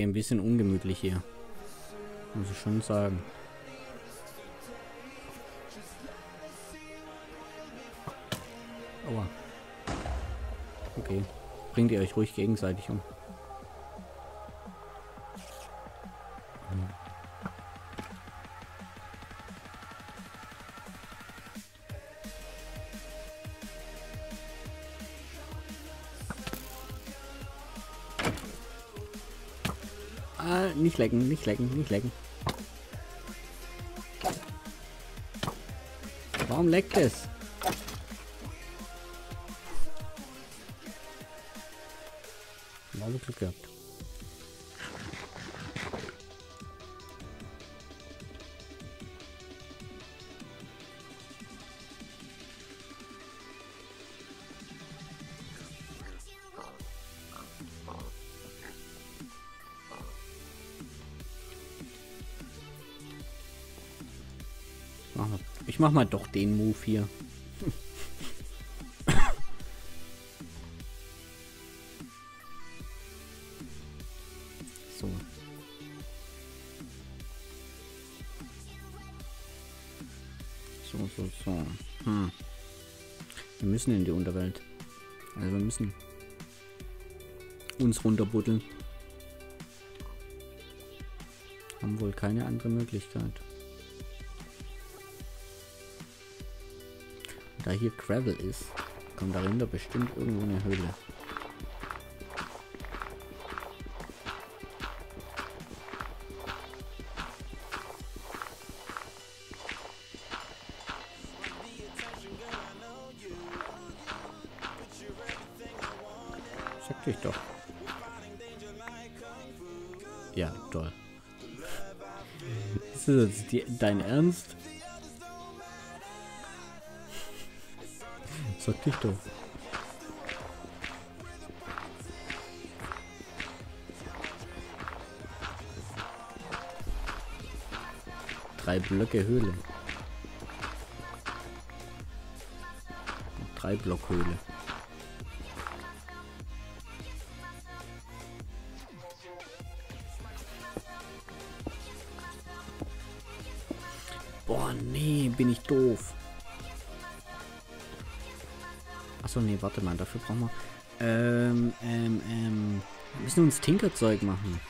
Okay, ein bisschen ungemütlich hier. Muss ich schon sagen. Aua. Okay. Bringt ihr euch ruhig gegenseitig um. Lecken, nicht lecken, nicht lecken. Warum leckt es? Mal Glück gehabt. Mach mal doch den Move hier. So. So, so. Hm. Wir müssen in die Unterwelt. Also wir müssen uns runterbuddeln. Haben wohl keine andere Möglichkeit. Da hier Gravel ist, kommt dahinter bestimmt irgendwo eine Höhle. Sag dich doch. Ja, toll. Ist das die, dein Ernst? Dich doch. Drei Blöcke Höhle. Drei Block Höhle. Boah, nee, bin ich doof. Achso, nee, warte mal, dafür brauchen wir. Ähm, ähm, ähm. Wir müssen uns Tinkerzeug machen.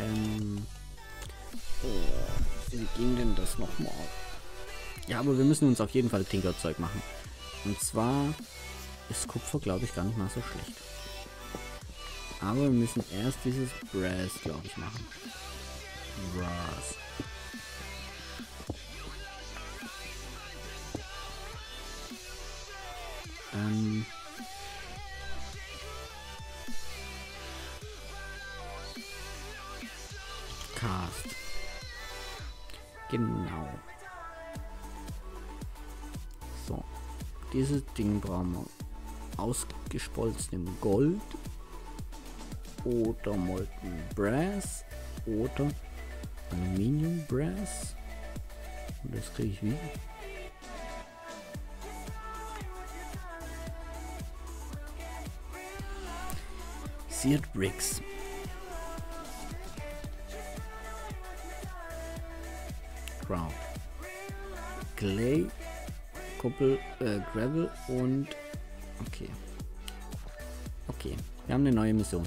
Ähm. Oh, wie ging denn das nochmal? Ja, aber wir müssen uns auf jeden Fall Tinkerzeug machen. Und zwar ist Kupfer, glaube ich, gar nicht mal so schlecht. Aber wir müssen erst dieses Brass, glaube ich, machen. Brass. Ähm. Cast. Genau. So. Dieses Ding brauchen wir ausgespolzenem Gold oder Molten Brass oder Aluminium Brass. Und das kriege ich wie? Seared Bricks. Ground. Clay, Kuppel, äh, Gravel und... Okay. Okay, wir haben eine neue Mission.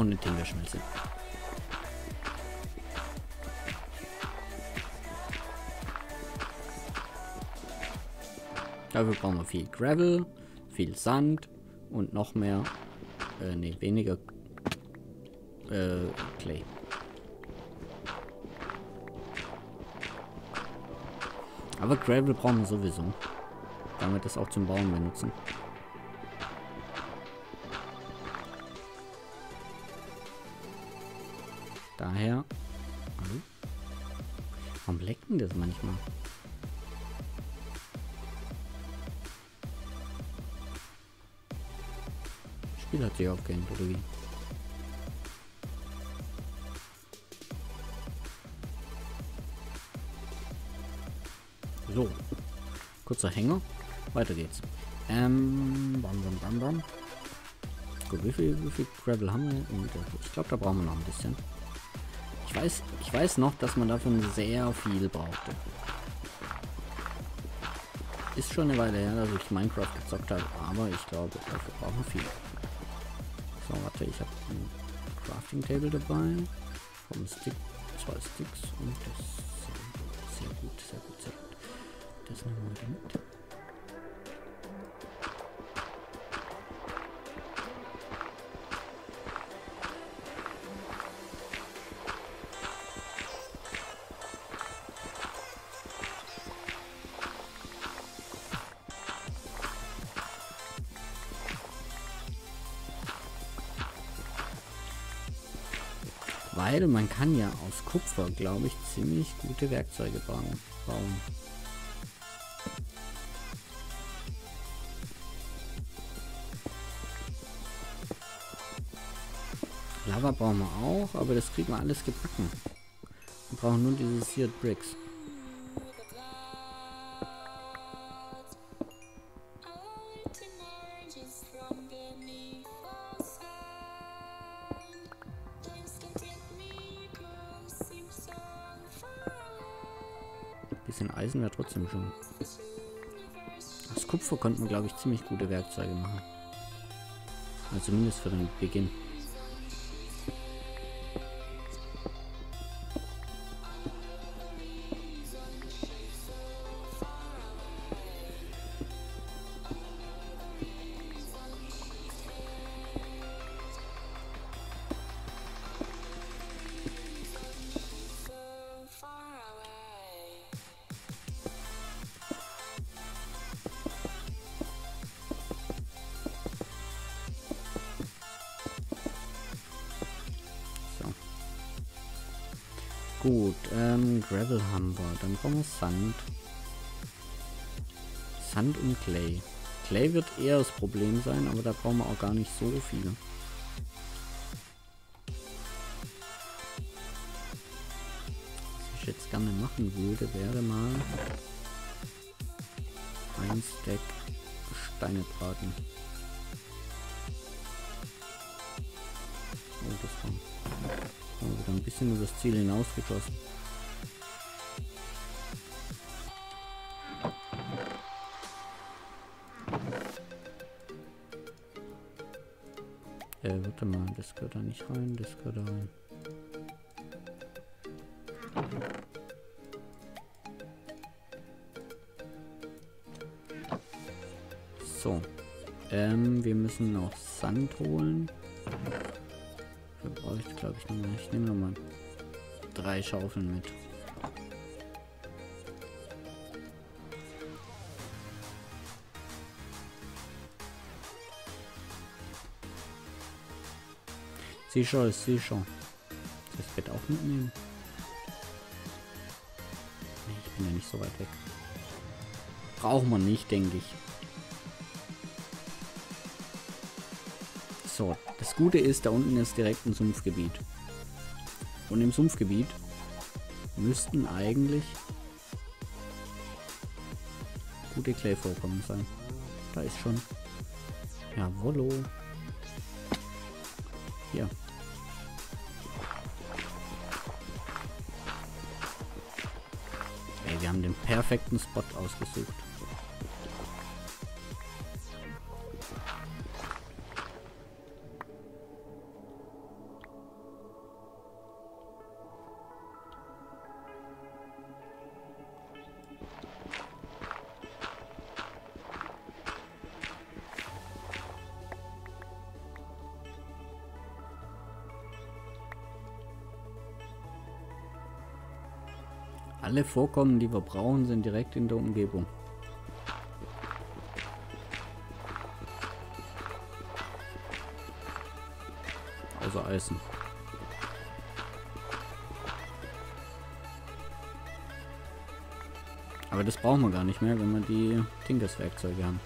Eine Tinkerschmelze. Dafür brauchen wir viel Gravel, viel Sand und noch mehr, äh, nee, weniger äh, Clay. Aber Gravel brauchen wir sowieso. Damit das auch zum Bauen benutzen. daher... Warum lecken das manchmal? Das Spiel hat sich aufgehängt, oder wie? So. Kurzer Hänger. Weiter geht's. Ähm, bam, bam, bam, bam. Gut, wie viel, wie viel Gravel haben wir? Äh, ich glaube, da brauchen wir noch ein bisschen. Ich weiß, ich weiß noch, dass man davon sehr viel brauchte. Ist schon eine Weile her, dass ich Minecraft gezockt habe, aber ich glaube, dafür brauchen wir viel. So, warte, ich habe ein Crafting Table dabei. Vom Stick, zwei Sticks und das sehr gut, sehr gut, sehr gut. Das nehmen wir mit. Weil man kann ja aus Kupfer, glaube ich, ziemlich gute Werkzeuge bauen. Lava brauchen wir auch, aber das kriegen wir alles gebacken. Wir brauchen nur diese Seared Bricks. Konnten glaube ich, ziemlich gute Werkzeuge machen. Also zumindest für den Beginn. Gut, ähm, Gravel haben wir. Dann brauchen wir Sand. Sand und Clay. Clay wird eher das Problem sein, aber da brauchen wir auch gar nicht so viel. Was ich jetzt gerne machen würde, wäre mal ein Stack Steine braten. Bisschen über das Ziel hinausgeschossen. Äh, warte mal, das gehört da nicht rein, das gehört da rein. So. Ähm, wir müssen noch Sand holen. Brauche ich, glaube ich, nochmal. Ich nehme nochmal drei Schaufeln mit. Sicher ist sicher. Das Bett auch mitnehmen. Ich bin ja nicht so weit weg. Braucht man nicht, denke ich. So, das Gute ist, da unten ist direkt ein Sumpfgebiet. Und im Sumpfgebiet müssten eigentlich gute Clay-Vorkommen sein. Da ist schon. Jawollo. Hier. Ey, wir haben den perfekten Spot ausgesucht. Alle Vorkommen, die wir brauchen, sind direkt in der Umgebung. Außer Eisen. Aber das brauchen wir gar nicht mehr, wenn wir die Tinkers-Werkzeuge haben.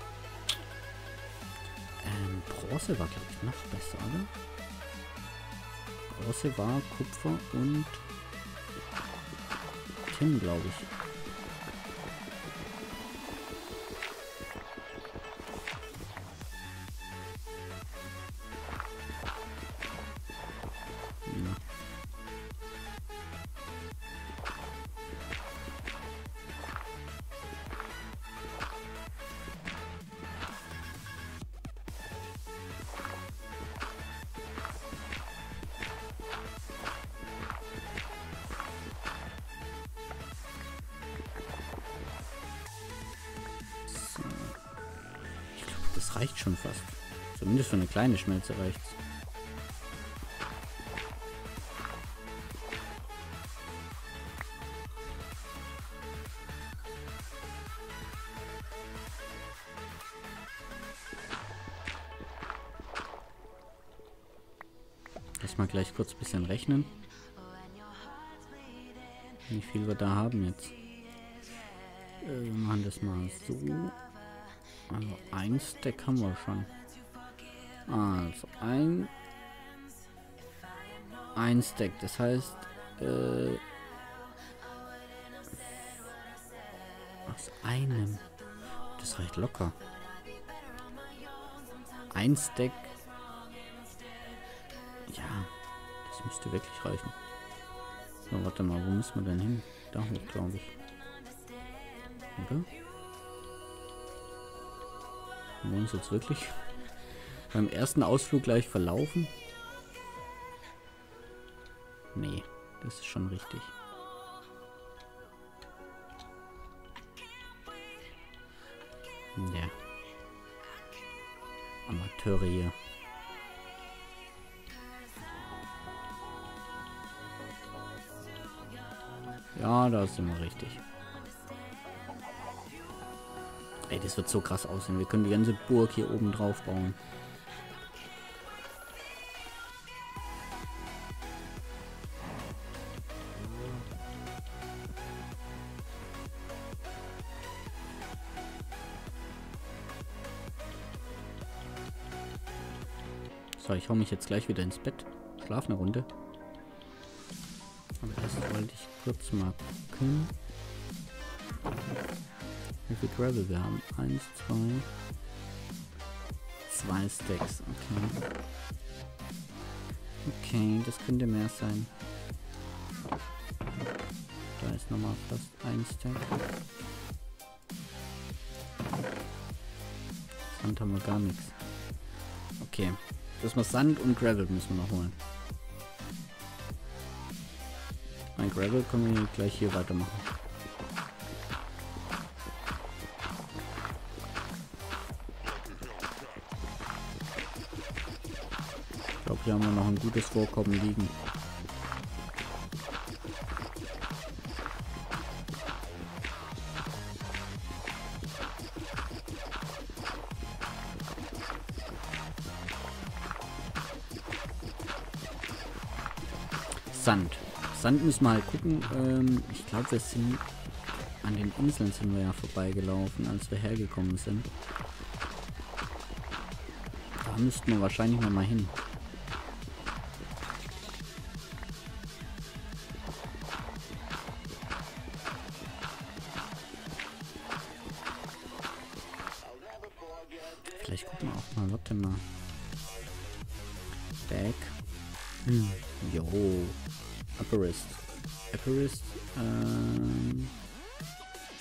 Ähm Hm, Bronze war, glaube ich, noch besser, oder? Bronze war Kupfer und Tin, glaube ich. Das kleine Schmelze reicht's. Lass mal gleich kurz ein bisschen rechnen. Wie viel wir da haben jetzt. Äh, wir machen das mal so. Also ein Stack haben wir schon. Also ein ein Stack. Das heißt äh, aus einem. Das reicht locker. Ein Stack. Ja, das müsste wirklich reichen. So, warte mal, wo müssen wir denn hin? Da hoch, glaube ich. Oder? Haben wir jetzt wirklich beim ersten Ausflug gleich verlaufen? Nee, das ist schon richtig. Ja. Amateure hier. Ja, da sind wir richtig. Ey, das wird so krass aussehen. Wir können die ganze Burg hier oben drauf bauen. So, ich hau mich jetzt gleich wieder ins Bett. Schlaf eine Runde. Aber das wollte ich kurz mal gucken. Wie viel Gravel wir haben? Eins, zwei, zwei Stacks. Okay. Okay, das könnte mehr sein. Da ist nochmal fast ein Stack. Sand haben wir gar nichts. Okay. Das mal Sand und Gravel müssen wir noch holen. Mein Gravel können wir gleich hier weitermachen. Hier haben wir noch ein gutes Vorkommen liegen. Sand müssen wir halt gucken. Ähm, ich glaube, wir sind an den Inseln sind wir ja vorbeigelaufen, als wir hergekommen sind. Da müssten wir wahrscheinlich noch mal hin. Tourist ähm,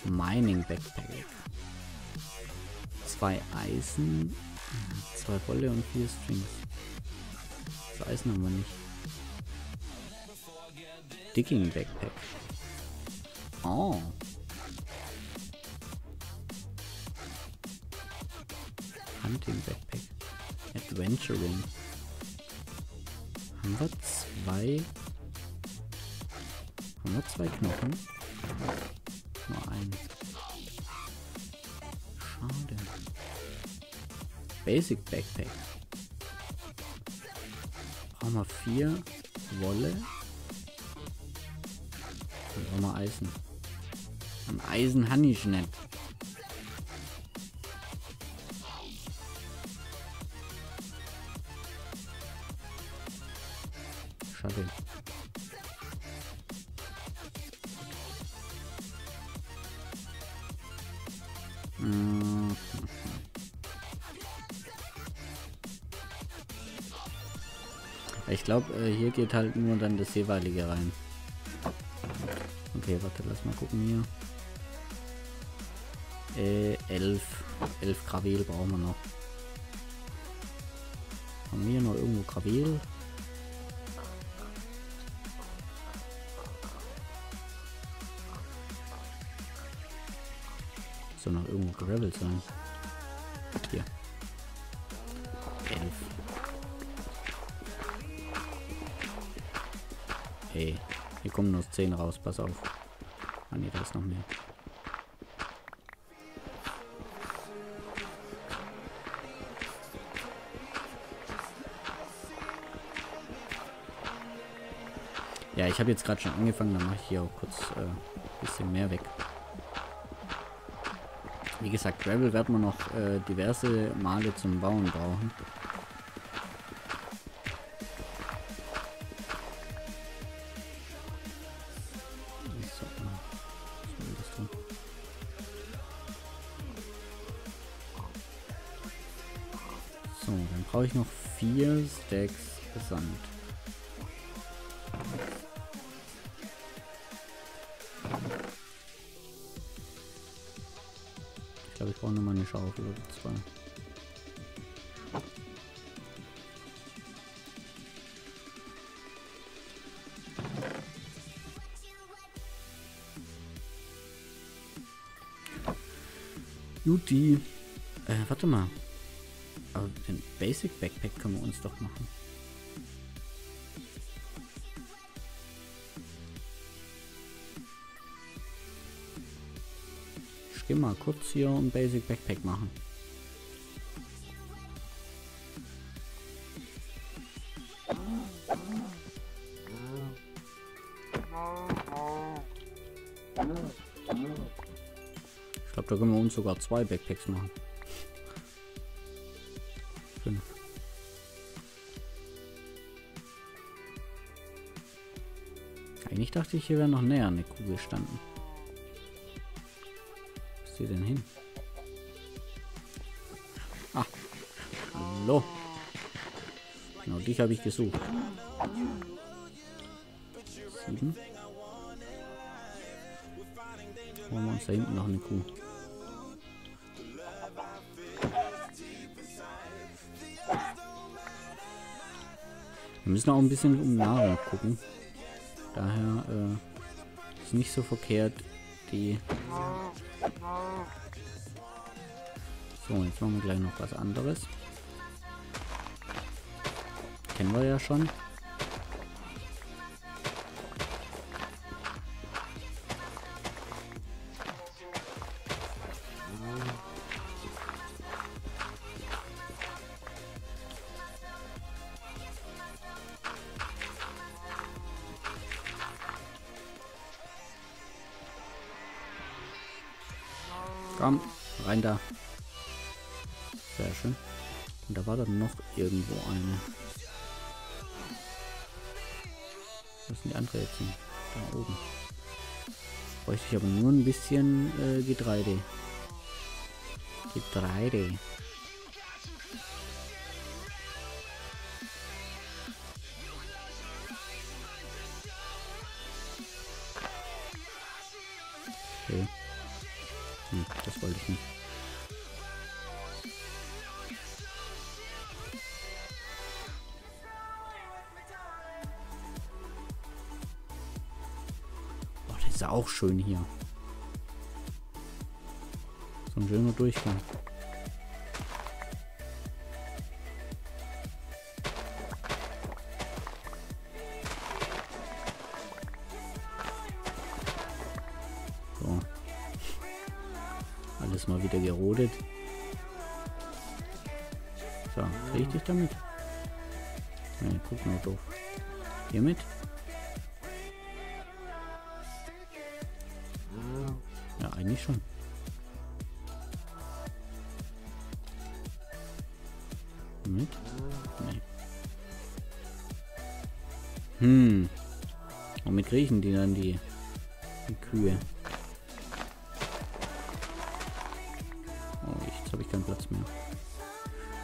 Mining Backpack. Zwei Eisen, zwei Wolle und vier Strings. Das Eisen haben wir nicht. Digging Backpack. Oh. Hunting Backpack. Adventuring. Haben wir zwei brauchen nur zwei Knochen. Nur eins. Schade. Basic Backpack. Brauchen wir vier Wolle. Dann brauchen wir Eisen. Ein Eisen Honey Schnitt. Schade. Glaube, äh, hier geht halt nur dann das jeweilige rein. Okay, warte, lass mal gucken hier. Äh, 11. 11 Gravel brauchen wir noch. Haben wir hier noch irgendwo Gravel? Soll noch irgendwo Gravel sein? Hier. 11. Hey, hier kommen nur 10 raus, pass auf. Ah ne, da ist noch mehr. Ja, ich habe jetzt gerade schon angefangen, dann mache ich hier auch kurz ein äh, bisschen mehr weg. Wie gesagt, Gravel werden wir noch äh, diverse Male zum Bauen brauchen. So, dann brauche ich noch vier Stacks Sand. glaube, ich brauche nochmal eine Schaufel oder zwei. Juti. Äh, warte mal. Aber den Basic Backpack können wir uns doch machen. gehe mal kurz hier ein Basic Backpack machen. Ich glaube, da können wir uns sogar zwei Backpacks machen. Dachte ich, hier wäre noch näher eine Kugel standen sie denn hin? Ah. Hallo. Genau, dich habe ich gesucht. Sieben. Holen wir uns da hinten noch eine Kuh. Wir müssen auch ein bisschen um Nahrung gucken. Daher äh, ist nicht so verkehrt, die so, jetzt machen wir gleich noch was anderes. Kennen wir ja schon. Irgendwo eine. Ist denn die andere jetzt hin? Da oben. Bräuchte ich aber nur ein bisschen äh, Getreide. Getreide. Auch schön hier. So ein schöner Durchgang. Alles mal wieder gerodet. So, krieg damit? Ne, guck mal doof. Hiermit? Eigentlich schon. Mit? Nee. Hm. Womit kriechen die dann die, die Kühe? Oh, jetzt habe ich keinen Platz mehr.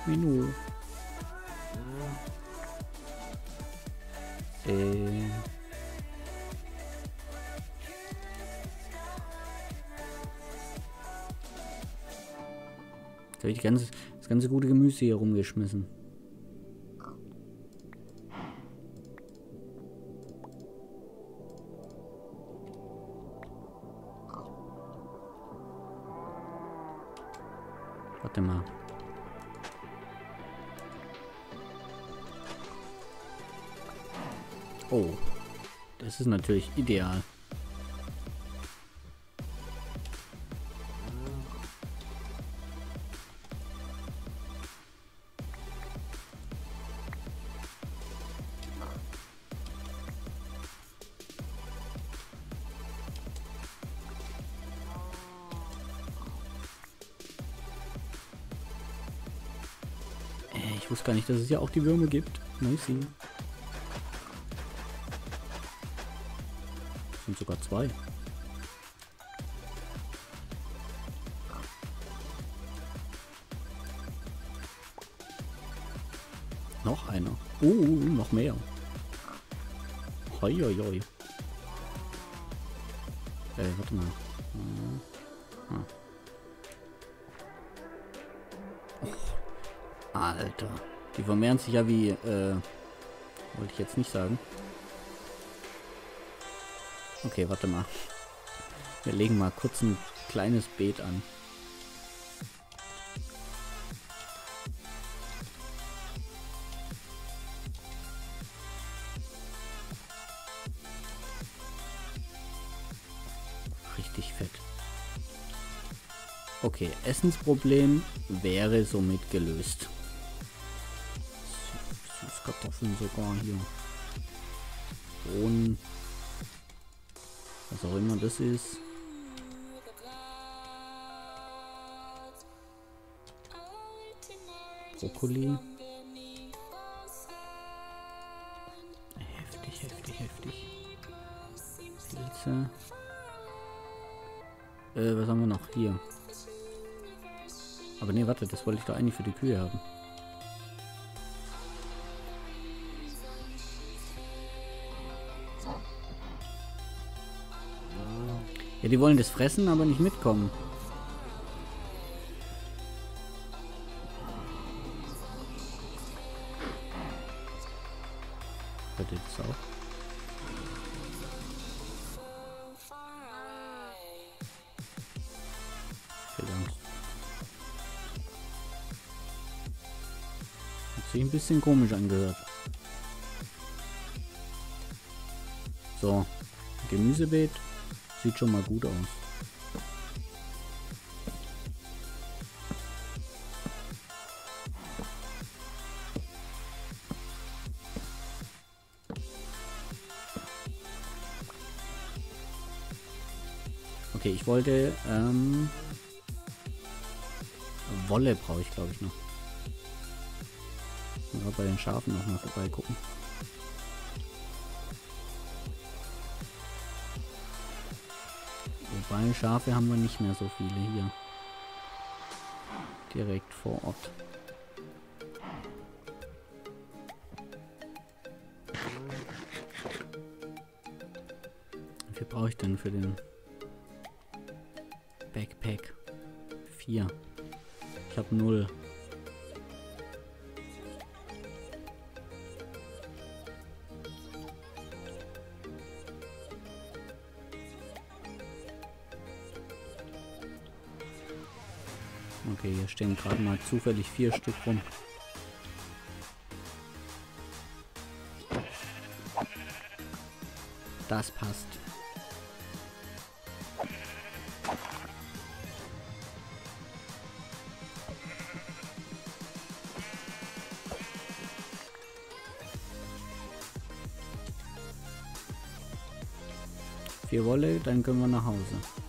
Menü. Habe ich ganze, das ganze gute Gemüse hier rumgeschmissen. Warte mal. Oh, das ist natürlich ideal. Ich wusste gar nicht, dass es ja auch die Würmer gibt. Nice. Sind sogar zwei. Noch einer. Oh, noch mehr. Hoi, hoi, hoi. Äh, warte mal. Alter. Die vermehren sich ja wie, äh, wollte ich jetzt nicht sagen. Okay, warte mal. Wir legen mal kurz ein kleines Beet an. Richtig fett. Okay, Essensproblem wäre somit gelöst. Süßkartoffeln sogar hier. Bohnen. Was auch immer das ist. Brokkoli. Heftig, heftig, heftig. Pilze. Äh, was haben wir noch? Hier. Aber nee, warte, das wollte ich doch eigentlich für die Kühe haben. Ja, die wollen das fressen, aber nicht mitkommen. Hört ihr das auch? Hat sich ein bisschen komisch angehört. So, Gemüsebeet. Sieht schon mal gut aus. Okay, ich wollte, ähm, Wolle brauche ich, glaube ich, noch. Mal bei den Schafen noch mal Wobei Schafe haben wir nicht mehr so viele hier. Direkt vor Ort. Wie viel brauche ich denn für den Backpack? Vier. Ich habe null. Okay, hier stehen gerade mal zufällig vier Stück rum. Das passt. Vier Wolle, dann können wir nach Hause.